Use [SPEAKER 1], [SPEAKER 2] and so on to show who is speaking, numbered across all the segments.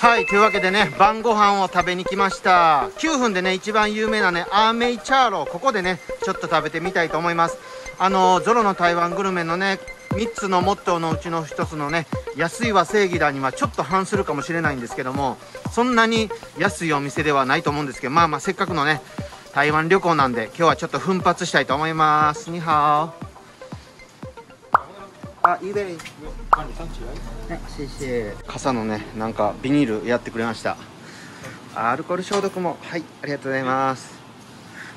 [SPEAKER 1] はいというわけでね晩ご飯を食べに来ました。9分でね一番有名なねアーメイチャーロここでねちょっと食べてみたいと思います。あのゾロの台湾グルメのね3つのモットーのうちの1つのね安いは正義だにはちょっと反するかもしれないんですけどもそんなに安いお店ではないと思うんですけどまあまあせっかくのね台湾旅行なんで今日はちょっと奮発したいと思います。にはあいいで。はいシェシェ傘のねなんかビニールやってくれました。アルコール消毒もはいありがとうございます。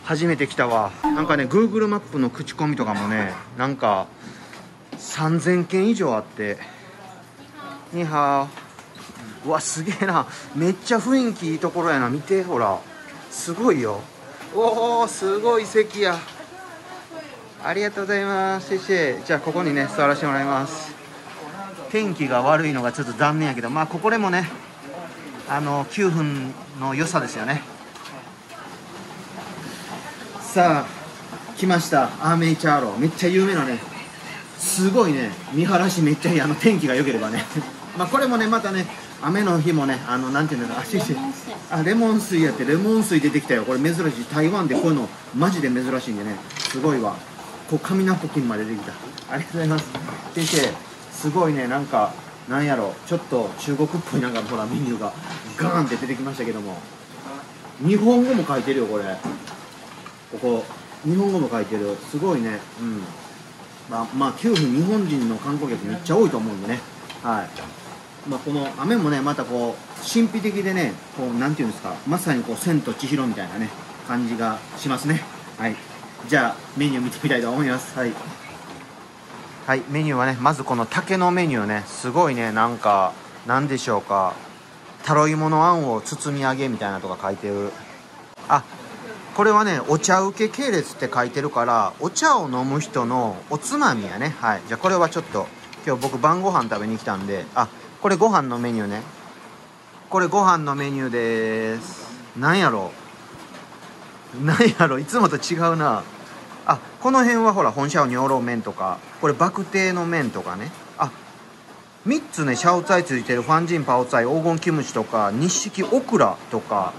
[SPEAKER 1] 初めて来たわ。なんかね Google マップの口コミとかもねなんか3000件以上あって。にはうわすげえな。めっちゃ雰囲気いいところやな。見てほら。すごいよ。おおすごい席や。ありがとうございます。シェじゃあここにね座らせてもらいます。天気が悪いのがちょっと残念やけどまあここでもねあの9分の良さですよね。さあ来ました。アーメイチャーロめっちゃ有名なね。すごいね。見晴らしめっちゃいい。あの天気が良ければね。まあこれもねまたね雨の日もねあのなんていうのあししあレモン水やって。レモン水出てきたよ。これ珍しい。台湾でこういうのマジで珍しいんでね。すごいわこう紙ナプキンまでできた。ありがとうございます。先生すごいね。なんかなんやろ。ちょっと中国っぽいなんかほらメニューがガーンって出てきましたけども。日本語も書いてるよこれ。ここ日本語も書いてるすごいね。うん。まあ、まあ、9分日本人の観光客めっちゃ多いと思うんでね。はい。まあ、この雨もねまたこう神秘的でねこうなんていうんですか。まさにこう千と千尋みたいなね感じがしますね。はい。じゃあメニュー見てみたいと思います。はい。はいメニューはねまずこの竹のメニューね。すごいねなんかなんでしょうか。タロイモのあんを包み揚げみたいなとか書いてる。あこれはねお茶受け系列って書いてるからお茶を飲む人のおつまみやね。はい。じゃあこれはちょっと今日僕晩ご飯食べに来たんであこれご飯のメニューね。これご飯のメニューです。なんやろ。なんやろ。いつもと違うな。この辺はほら本社におろう麺とかこれバクテーの麺とかね。あ3つねシャオツァイついてる黃金泡菜黄金キムチとか錦オクラとか、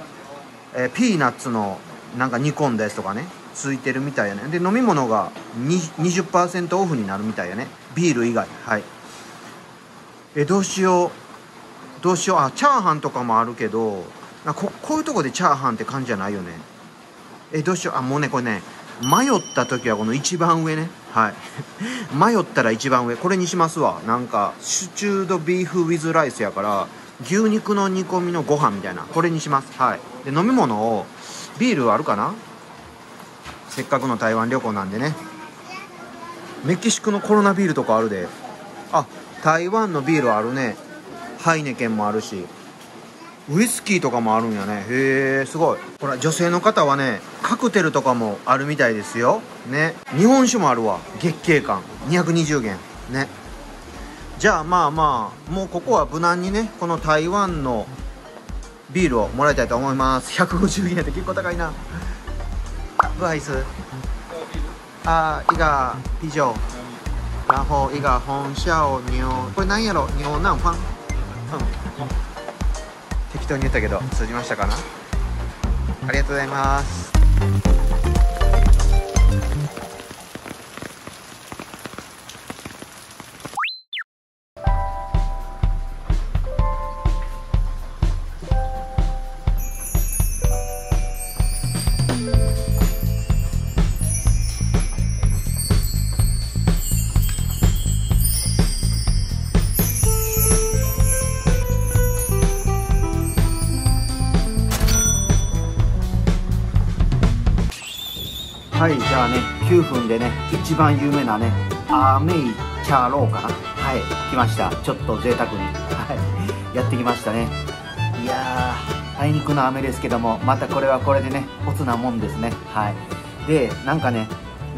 [SPEAKER 1] えー、ピーナッツのなんか煮込んだやつとかねついてるみたいやね。で飲み物が20%オフになるみたいやね。ビール以外。はい。えどうしよう。どうしよう。あチャーハンとかもあるけどここういうとこでチャーハンって感じじゃないよね。えどうしよう。あもうねこれね迷った時はこの一番上ね。はい。迷ったら一番上。これにしますわ。なんかシュチュードビーフウィズライスやから牛肉の煮込みのご飯みたいな。これにします。はい。で飲み物をビールあるかな？せっかくの台湾旅行なんでね。メキシコのコロナビールとかあるで。あ台湾のビールあるね。ハイネケンもあるし。ウイスキーとかもあるんやね。へえすごい。ほら女性の方はねカクテルとかもあるみたいですよ。ね。日本酒もあるわ。月経館220元。ね。じゃあまあまあもうここは無難にねこの台湾のビールをもらいたいと思います。150元って結構高いな。不好意思あ一个啤酒然后一个红烧牛これ何やろ？牛南ファンうん。適当に言ったけど通じましたかな？ありがとうございます。はいじゃあね9分でね一番有名なねアメイチャローかな。はい来ました。ちょっと贅沢に。はいやってきましたね。いやーあいにくの雨ですけどもまたこれはこれでねおつなもんですね。はい。でなんかね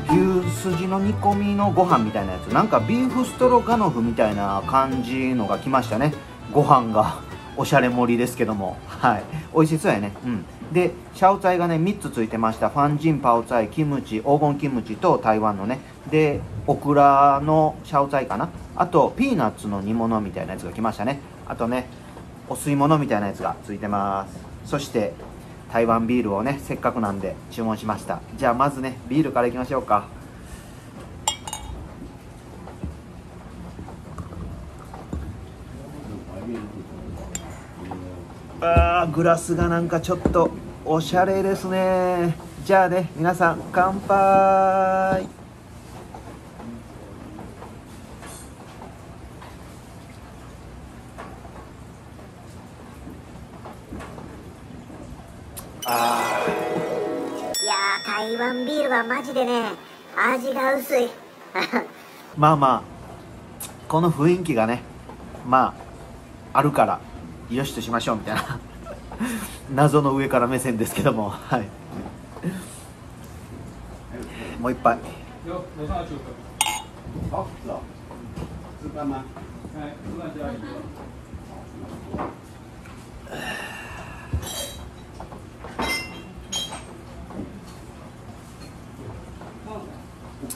[SPEAKER 1] 牛すじの煮込みのご飯みたいなやつ。なんかビーフストロガノフみたいな感じのが来ましたね。ご飯が。おしゃれ盛りですけども。はい。美味しそうやね。うん。でシャオツァイがね3つついてました。黃金泡菜キムチ黄金キムチと台湾のね。でオクラのシャオツァイかな。あとピーナッツの煮物みたいなやつが来ましたね。あとねお吸い物みたいなやつがついてます。そして台湾ビールをねせっかくなんで注文しました。じゃあまずねビールからいきましょうか。あーグラスがなんかちょっとおしゃれですね。じゃあね皆さん乾杯。あ
[SPEAKER 2] いやー台湾ビールはマジでね味が薄い。
[SPEAKER 1] ー まあまあこの雰囲気がねまああるからよしとしましょうみたいな 謎の上から目線ですけどもはいもう一杯
[SPEAKER 3] 有楼上九个。
[SPEAKER 4] 好，是哦，吃饭吗？
[SPEAKER 3] 哎，吃饭加一个。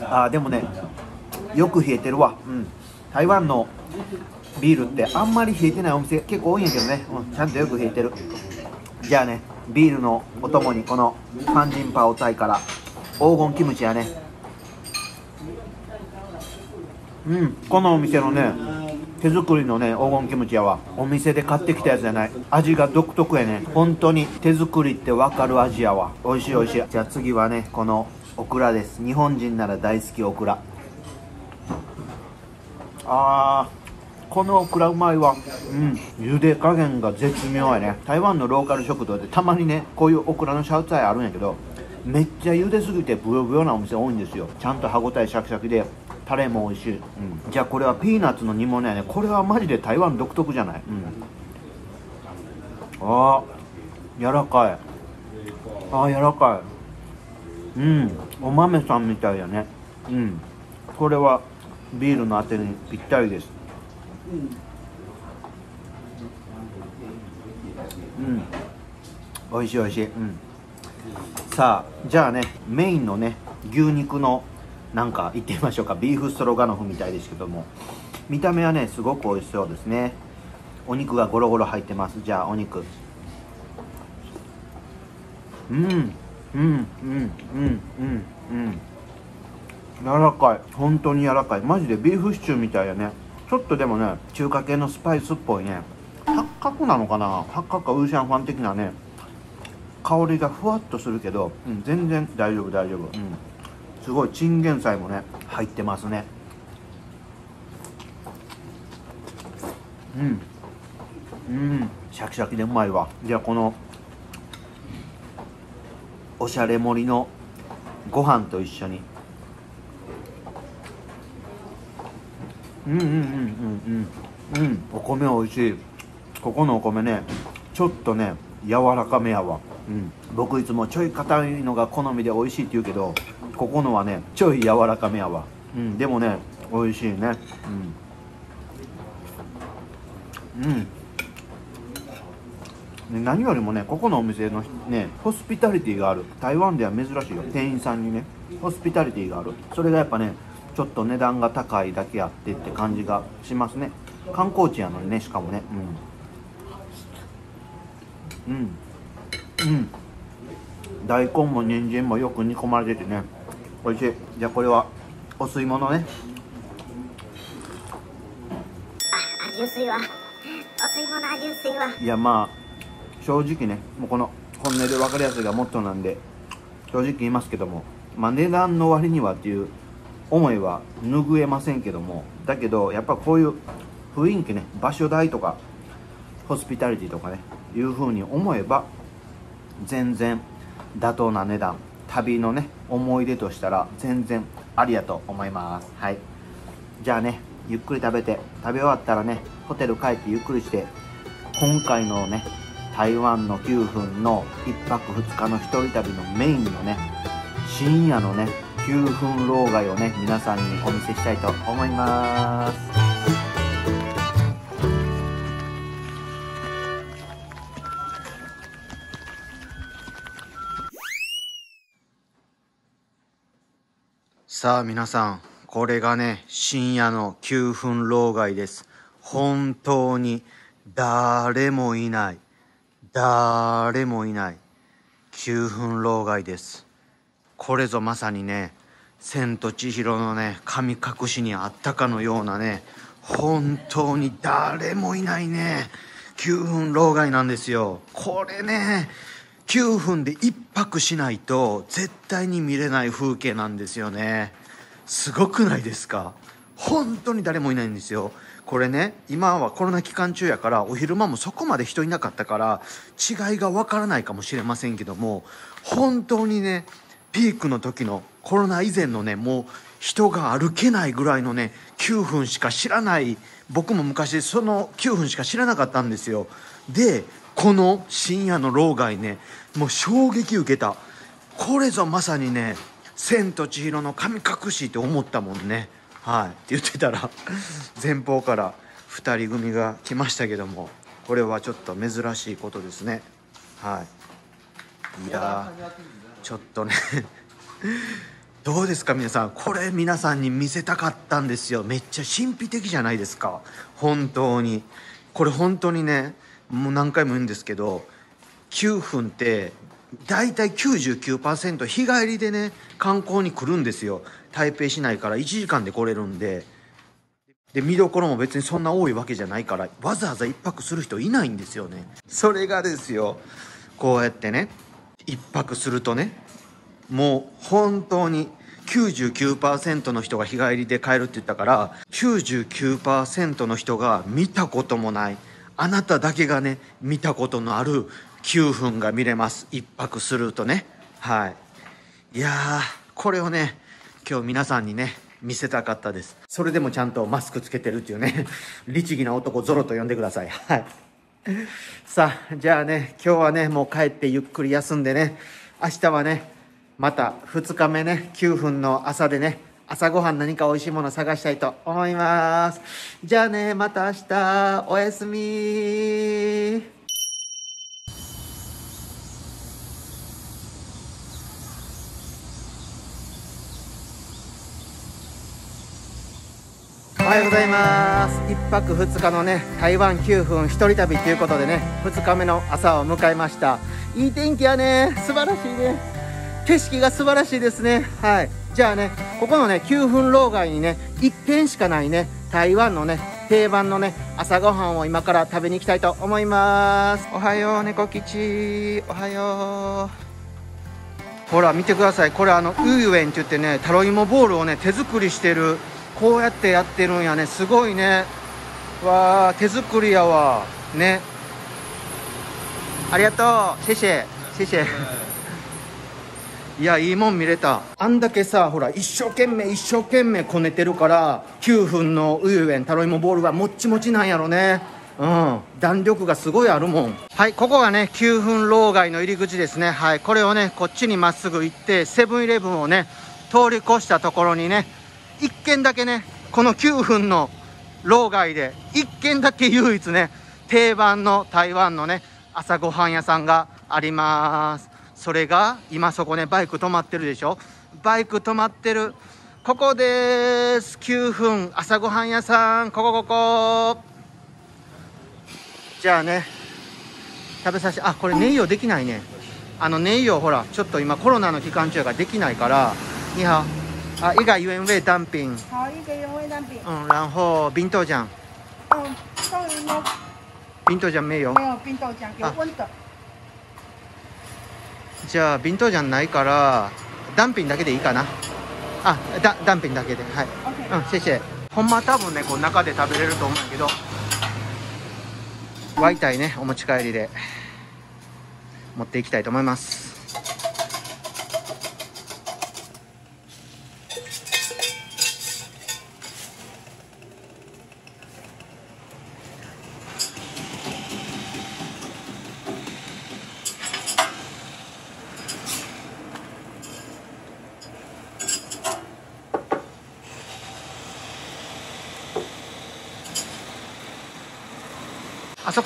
[SPEAKER 1] あでもねよく冷えてるわ、うん、台湾のビールってあんまり冷えてないお店結構多いんやけどね、うん、ちゃんとよく冷えてる。じゃあねビールのお供にこのファンジンパオタイから黄金キムチやね。うんこのお店のね手作りのね黄金キムチやわ。お店で買ってきたやつじゃない。味が独特やね。本当に手作りって分かる味やわ。美味しい美味しい。じゃあ次はねこのオクラです。日本人なら大好きオクラ。あー。このオクラうまいわうん茹で加減が絶妙やね。台湾のローカル食堂でたまにねこういうオクラのシャウツァイあるんやけどめっちゃ茹ですぎてブヨブヨなお店多いんですよ。ちゃんと歯ごたえシャキシャキでタレも美味しい、うん、じゃあこれはピーナッツの煮物やね。これはマジで台湾独特じゃない、うん、あー柔らかい。あー柔らかい。うん。お豆さんみたいやね。うん。これはビールのあてにぴったりです。うん。美味しい美味しい。うん。さあじゃあねメインのね牛肉のなんかいってみましょうか。ビーフストロガノフみたいですけども。見た目はねすごく美味しそうですね。お肉がゴロゴロ入ってます。じゃあお肉。うん。うん。うん。うん。うん。うん。柔らかい。本当に柔らかい。マジでビーフシチューみたいやね。ちょっとでもね中華系のスパイスっぽいね。八角なのかな？八角かウーシャンファン的なね。香りがふわっとするけど、うん、全然大丈夫大丈夫、うん、すごいチンゲン菜もね入ってますね。うん。うん。シャキシャキでうまいわ。じゃあこのおしゃれ盛りのご飯と一緒に。うんうんうんうんうん。うん。お米美味しい。ここのお米ねちょっとね柔らかめやわ、うん、僕いつもちょい硬いのが好みで美味しいって言うけどここのはねちょい柔らかめやわ、うん、でもね美味しいね。うん。うん。ね、何よりもねここのお店のねホスピタリティがある。台湾では珍しいよ。店員さんにねホスピタリティがある。それがやっぱねちょっと値段が高いだけあってって感じがしますね。観光地やのにねしかもね。うん。うん。うん。大根も人参もよく煮込まれててね。美味しい。じゃあこれはお吸い物ね。
[SPEAKER 2] あ味薄いわお吸い物味薄いわ
[SPEAKER 1] いやまあ正直ねもうこの本音で分かりやすいがモットーなんで正直言いますけどもまあ値段の割にはっていう思いは拭えませんけどもだけどやっぱこういう雰囲気ね場所代とかホスピタリティとかねいう風に思えば全然妥当な値段旅のね思い出としたら全然ありやと思います。はい。じゃあねゆっくり食べて食べ終わったらねホテル帰ってゆっくりして今回のね台湾の9分の1泊2日の一人旅のメインのね深夜のね9分老害をね皆さんにお見せしたいと思います。さあ皆さんこれがね深夜の9分老害です。本当に誰もいない。誰もいない9分老害です。これぞまさにね千と千尋のね神隠しにあったかのようなね本当に誰もいないね9分老害なんですよ。これね9分で1泊しないと絶対に見れない風景なんですよね。すごくないですか？本当に誰もいないんですよ。これね今はコロナ期間中やからお昼間もそこまで人いなかったから違いがわからないかもしれませんけども本当にねピークの時のコロナ以前のねもう人が歩けないぐらいのね9分しか知らない僕も昔その9分しか知らなかったんですよ。でこの深夜の老害ねもう衝撃受けた。これぞまさにね「千と千尋の神隠し」って思ったもんね。はい。って言ってたら 前方から2人組が来ましたけどもこれはちょっと珍しいことですね。はい。いやちょっとね。どうですか皆さん。これ皆さんに見せたかったんですよ。めっちゃ神秘的じゃないですか。本当に。これ本当にねもう何回も言うんですけど9分って大体99%日帰りでね観光に来るんですよ。台北市内から1時間で来れるんで。で見どころも別にそんな多いわけじゃないからわざわざ1泊する人いないんですよね。それがですよ。こうやってね1泊するとねもう本当に99%の人が日帰りで帰るって言ったから99%の人が見たこともないあなただけがね見たことのある9分が見れます。1泊するとね。はい。いやーこれをね今日皆さんにね見せたかったです。それでもちゃんとマスクつけてるっていうね。律儀な男ゾロと呼んでください。はい。さあじゃあね今日はねもう帰ってゆっくり休んでね明日はねまた2日目ね9分の朝でね朝ごはん何か美味しいもの探したいと思います。じゃあねまた明日おやすみ。はようございます。1泊2日のね台湾9分一人旅ということでね2日目の朝を迎えました。いい天気やね。素晴らしいね。景色が素晴らしいですね。はい。じゃあねここのね9分老街にね1軒しかないね台湾のね定番のね朝ごはんを今から食べに行きたいと思います。おはよう猫吉。おはよう。ほら見てください。これあのウーユエンって言ってねタロイモボールをね手作りしてるこうやってやってるんやね。すごいね。わあ手作りやわ。ね。ありがとう。シェシェ。シェシェ。い。やいいもん見れた。あんだけさほら一生懸命一生懸命こねてるから9分のウユエンタロイモボールはもっちもちなんやろね。うん。弾力がすごいあるもん。はいここがね9分老街の入り口ですね。はいこれをねこっちにまっすぐ行ってセブンイレブンをね通り越したところにね1軒だけねこの9分の老街で1軒だけ唯一ね定番の台湾のね朝ごはん屋さんがあります。それが今そこねバイク止まってるでしょ？バイク止まってる。ここです。9分朝ごはん屋さん。ここここ。じゃあね食べさせて。あこれネイヨできないね。あのネイヨほらちょっと今コロナの期間中やからできないから你好啊一个原味蛋饼
[SPEAKER 5] 好，一个原味蛋饼。
[SPEAKER 1] 嗯然后冰豆浆
[SPEAKER 5] 嗯，
[SPEAKER 1] 冰豆浆没有
[SPEAKER 5] 没有冰豆浆，给
[SPEAKER 1] 啊
[SPEAKER 5] 温的。
[SPEAKER 1] じゃあビントジャンないからダンピンだけでいいかな。あだダンピンだけで。はい。
[SPEAKER 5] OK。
[SPEAKER 1] うんシェシェほんまは多分ねこう中で食べれると思うんやけど。ワイタイねお持ち帰りで。持っていきたいと思います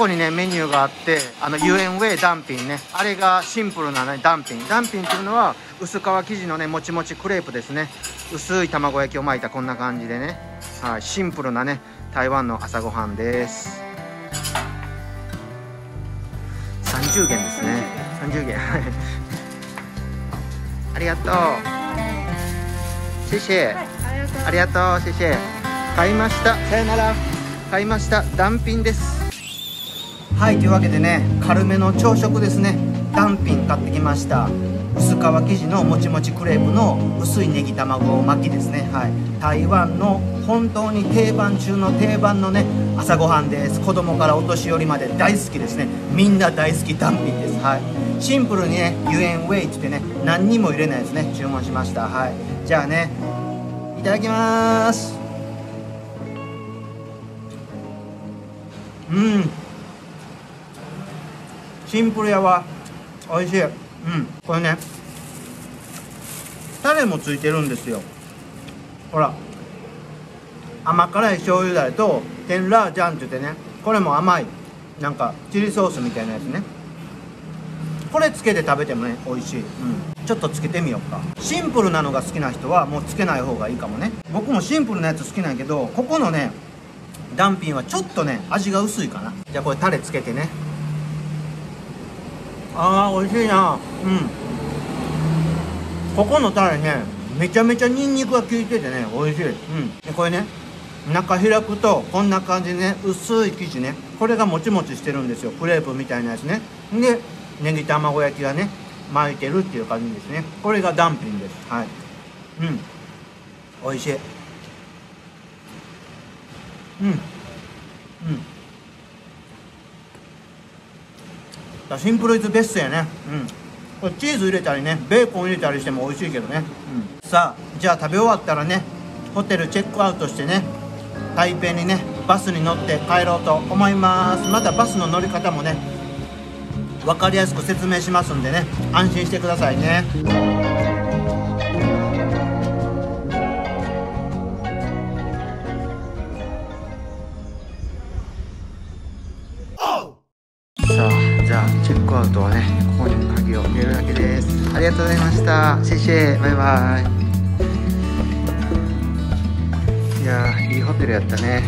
[SPEAKER 1] こにねメニューがあってあのユエンウェイダンピンね。あれがシンプルなねダンピン。ダンピンっていうのは薄皮生地のねもちもちクレープですね。薄い卵焼きを巻いたこんな感じでね、はい、シンプルなね台湾の朝ごはんです。30元ですね。30元。はい。ありがとう。谢謝
[SPEAKER 5] はい、ありがとう。
[SPEAKER 1] ありがとう谢謝買いました。さよなら。買いました。単品ですはいというわけでね軽めの朝食ですね。単品買ってきました。薄皮生地のもちもちクレープの薄いネギ卵巻きですね。はい。台湾の本当に定番中の定番のね朝ごはんです。子供からお年寄りまで大好きですね。みんな大好き単品です。はい。シンプルにねユエンウェイってね何にも入れないですね。注文しました。はい。じゃあねいただきます。うん。シンプルやわ美味しい。うん。これね。タレもついてるんですよ。ほら。甘辛い醤油だれとテンラージャンって言ってね。これも甘い。なんかチリソースみたいなやつね。これつけて食べてもね美味しい、うん、ちょっとつけてみようか。シンプルなのが好きな人はもうつけない方がいいかもね。僕もシンプルなやつ好きなんやけどここのねダンピンはちょっとね味が薄いかな。じゃあこれタレつけてね。あー美味しいな。うん。ここのタレねめちゃめちゃニンニクが効いててね美味しい。うん。でこれね中開くとこんな感じでね薄い生地ねこれがもちもちしてるんですよ。クレープみたいなやつね。でネギ卵焼きがね巻いてるっていう感じですね。これがダンピンです。はい。うん。美味しい。うん。うんだシンプルイズベストやね。うん。これチーズ入れたりねベーコン入れたりしても美味しいけどね、うん、さあじゃあ食べ終わったらねホテルチェックアウトしてね台北にねバスに乗って帰ろうと思います。またバスの乗り方もね分かりやすく説明しますんでね安心してくださいね。したシェシェバイバイ。いやーいいホテルやったね。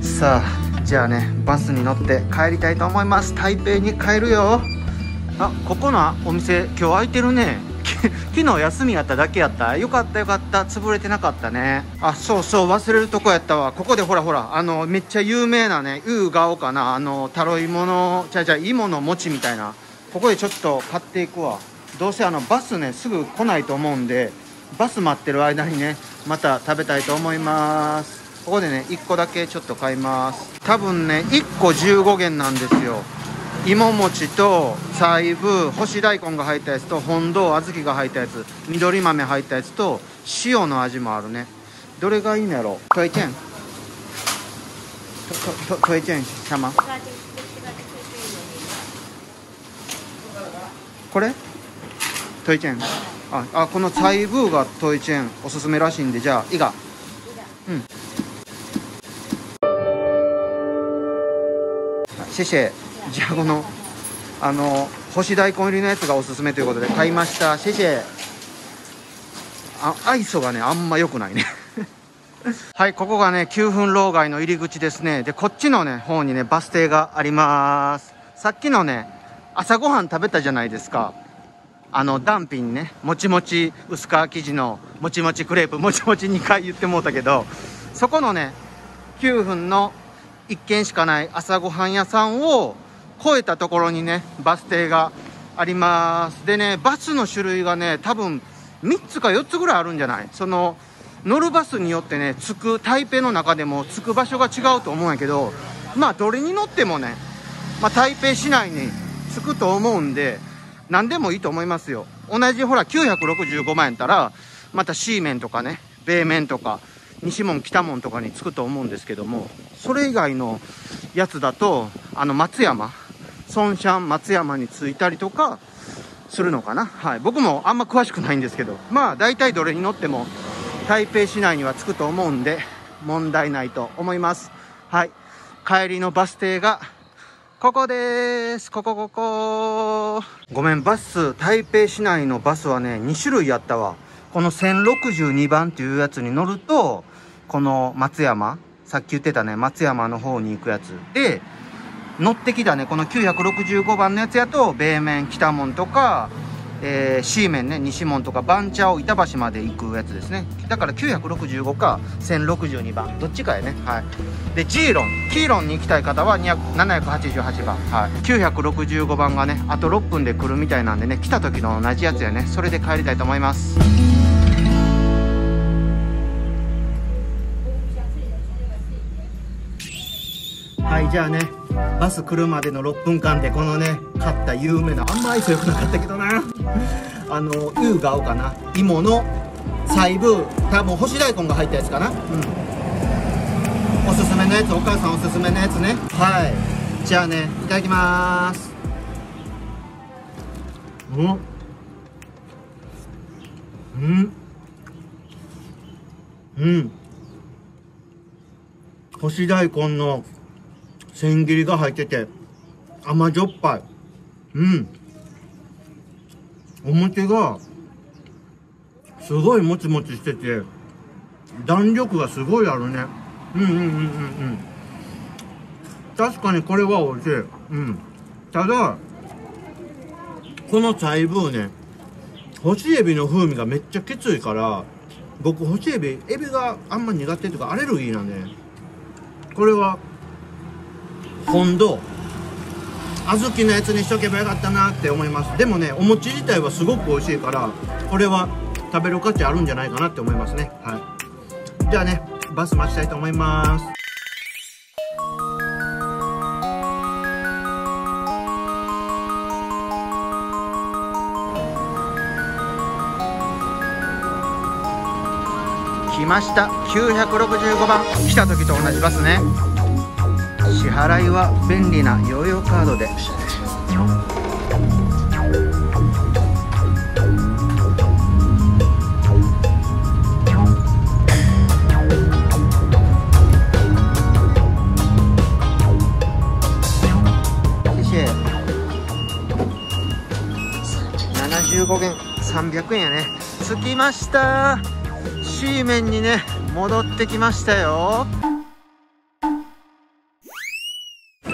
[SPEAKER 1] さあじゃあねバスに乗って帰りたいと思います。台北に帰るよ。あここのお店今日開いてるね。昨日休みやっただけやった。よかったよかった。潰れてなかったね。あそうそう忘れるとこやったわ。ここでほらほらあのめっちゃ有名なねウーガオかな。あのタロイモのちゃうちゃう芋の餅みたいな。ここでちょっと買っていくわどうせあのバスねすぐ来ないと思うんでバス待ってる間にねまた食べたいと思います。ここでね1個だけちょっと買います。多分ね1個15元なんですよ。芋餅と細部干し大根が入ったやつと本堂小豆が入ったやつ緑豆入ったやつと塩の味もあるね。どれがいいんやろ？トイチェン。トトイチェン様。これ？トイチェン。ああこの細部がトイチェン。おすすめらしいんで。じゃあいがうん。シェシェ。じゃあこのあの干し大根入りのやつがおすすめということで買いました。シェシェ。あ愛想がねあんま良くないね。はいここがね9分老街の入り口ですね。でこっちのね方にねバス停があります。さっきのね朝ごはん食べたじゃないですか。あのダンピンねもちもち薄皮生地のもちもちクレープもちもち2回言ってもうたけどそこのね9分の1軒しかない朝ごはん屋さんを越えたところにねバス停があります。でねバスの種類がね多分3つか4つぐらいあるんじゃない？その乗るバスによってね着く台北の中でも着く場所が違うと思うんやけどまあどれに乗ってもね、まあ、台北市内に着くと思うんで何でもいいと思いますよ。同じほら965万円ったらまた C 面とかね米面とか西門北門とかに着くと思うんですけどもそれ以外のやつだとあの松山孫シャン松山に着いたりとかするのかな。はい。僕もあんま詳しくないんですけどまあ大体どれに乗っても台北市内には着くと思うんで問題ないと思います。はい。帰りのバス停がここです。ここここ。ごめんバス台北市内のバスはね2種類やったわ。この1062番っていうやつに乗るとこの松山さっき言ってたね松山の方に行くやつ。で乗ってきたねこの965番のやつやと米面北門とか、えー、シーメンね西門とか番茶を板橋まで行くやつですね。だから965か1062番どっちかやね。はい。で G ロン。キーロンに行きたい方は788番。はい。965番がねあと6分で来るみたいなんでね来た時の同じやつやね。それで帰りたいと思います。はいじゃあね。バス来るまでの6分間でこのね買った有名なあんま愛想よくなかったけどな。あのユーガオかな。芋の細部多分干し大根が入ったやつかな。うん。おすすめのやつお母さんおすすめのやつね。はい。じゃあねいただきます。うん。うん。うん。干し大根の千切りが入ってて甘じょっぱい。うん。お餅がすごいもちもちしてて弾力がすごいあるね。うんうんうんうんうん。確かにこれは美味しい。うん。ただこの細部ね干しエビの風味がめっちゃきついから僕干しエビエビがあんま苦手とかアレルギーなんでこれは今度小豆のやつにしとけばよかったなって思います。でもねお餅自体はすごく美味しいからこれは食べる価値あるんじゃないかなって思いますね。はい。じゃあねバス待ちたいと思います。来ました。965番。来た時と同じバスね。支払いは便利なヨーヨーカードで。75元300円やね。着きました。シーメンにね戻ってきましたよ。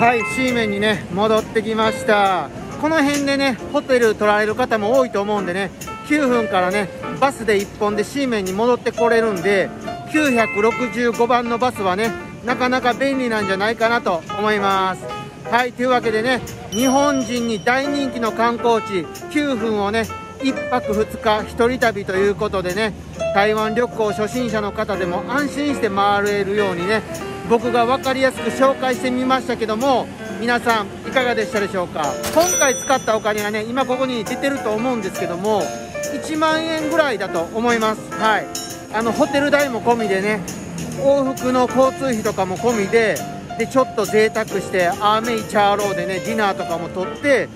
[SPEAKER 1] はいシーメンにね戻ってきました。この辺でねホテル取られる方も多いと思うんでね9分からねバスで1本でシーメンに戻ってこれるんで965番のバスはねなかなか便利なんじゃないかなと思います。はいというわけでね日本人に大人気の観光地9分をね1泊2日1人旅ということでね台湾旅行初心者の方でも安心して回れるようにね僕が分かりやすく紹介してみましたけども皆さんいかがでしたでしょうか？今回使ったお金がね今ここに出てると思うんですけども1万円ぐらいだと思います。はい。あのホテル代も込みでね往復の交通費とかも込みででちょっと贅沢してアーメイチャーローでねディナーとかも取って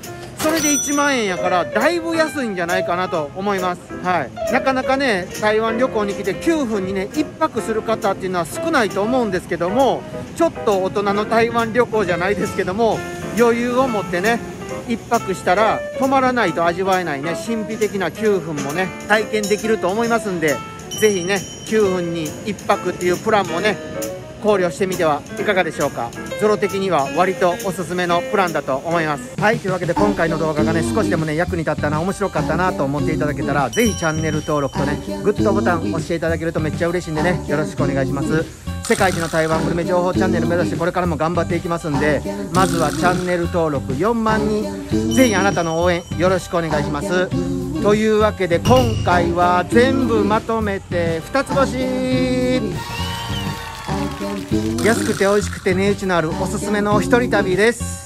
[SPEAKER 1] それで1万円やからだいぶ安いんじゃないかなと思います。はい。なかなかね台湾旅行に来て9分にね1泊する方っていうのは少ないと思うんですけどもちょっと大人の台湾旅行じゃないですけども余裕を持ってね1泊したら泊まらないと味わえないね神秘的な9分もね体験できると思いますんで是非ね9分に1泊っていうプランもね考慮してみてはいかがでしょうか。ゾロ的には割とおすすめのプランだと思います。はいというわけで今回の動画がね少しでもね役に立ったな面白かったなと思っていただけたらぜひチャンネル登録とねグッドボタン押していただけるとめっちゃ嬉しいんでねよろしくお願いします。世界一の台湾グルメ情報チャンネル目指してこれからも頑張っていきますんでまずはチャンネル登録4万人ぜひあなたの応援よろしくお願いします。というわけで今回は全部まとめて2つ星。安くて美味しくて値打ちのあるおすすめの一人旅です。